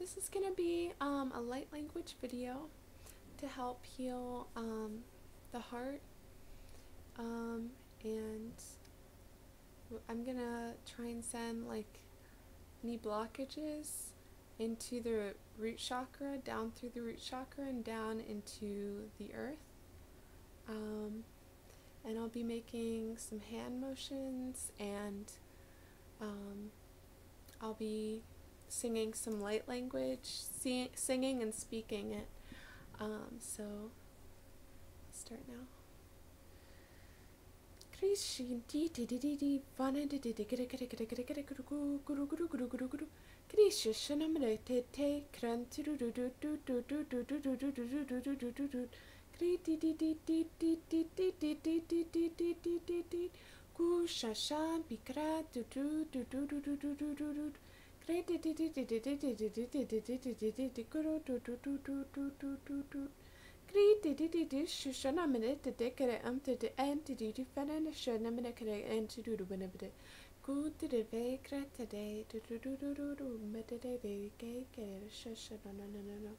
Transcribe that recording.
this is going to be um, a light language video to help heal um, the heart. Um, and I'm going to try and send like any blockages into the root chakra, down through the root chakra, and down into the earth. Um, and I'll be making some hand motions and um, I'll be singing some light language, sing, singing and speaking it. Um, so, start now. شنا من التذكرة أم تد أن تديد فنان شنا من كلا أن تدود بنبدأ كنت الفكرة تدي تدودودودو متى تدي كي كلا شنا نا نا نا